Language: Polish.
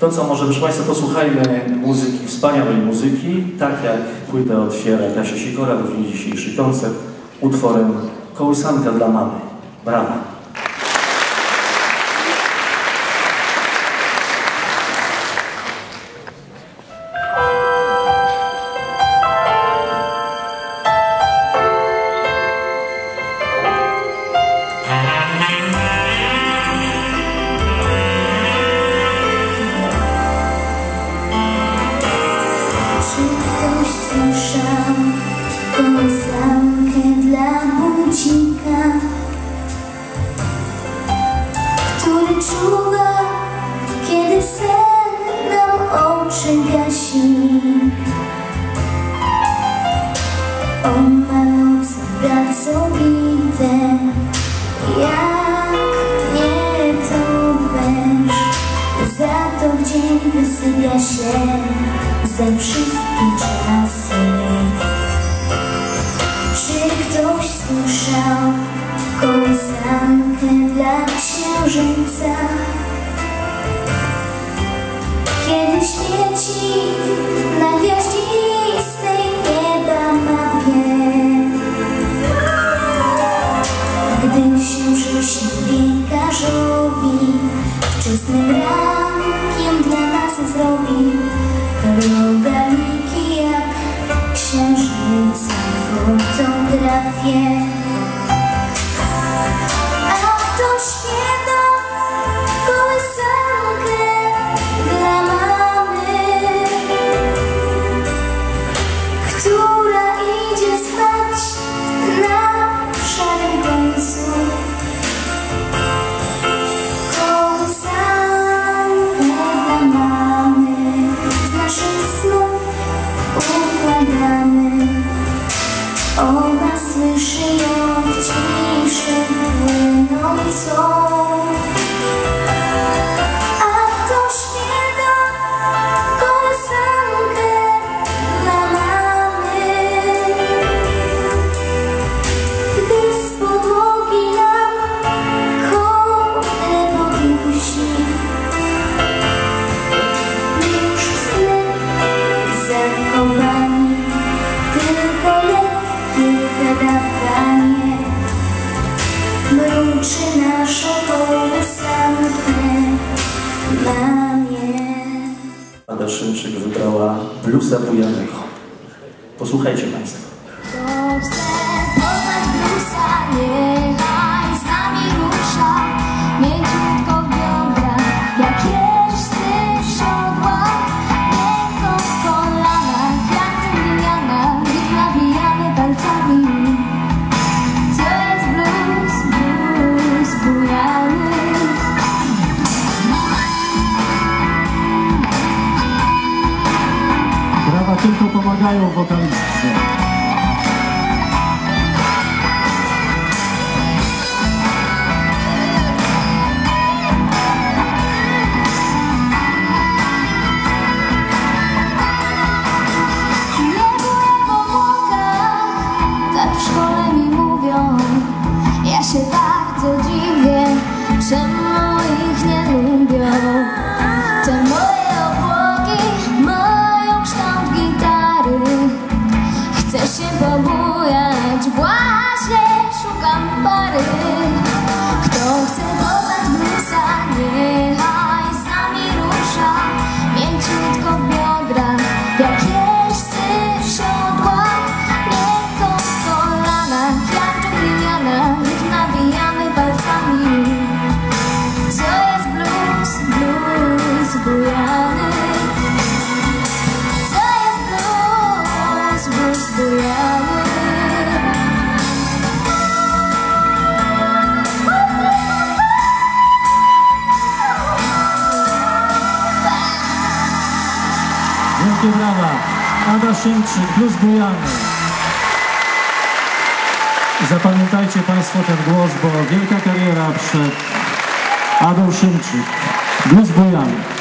To co, może proszę Państwa posłuchajmy muzyki, wspaniałej muzyki, tak jak płytę otwiera Kasia Sikora dniu dzisiejszy koncert utworem Kołysanka dla mamy. Brawa. Oczy gasi? On ma noce pracowite, jak nie to węż. Za to w dzień wysypia się ze wszystkim czasem. Czy ktoś słyszał kołysankę dla księżyca? Kiedy świeci na gwiaździstej nieba mapie gdy księżyc piekarzowi wczesnym rankiem dla nas zrobi rogaliki jak księżyca fotografie. A kto śpiewa Szymczyk wybrała bluesa bujanego. Posłuchajcie Państwo. Chce poznać bluesa, niechaj 答えを答えです。Ada Szymczyk, Blues Bujany. Zapamiętajcie Państwo ten głos, bo wielka kariera przed Adą Szymczyk. Blues Bujany.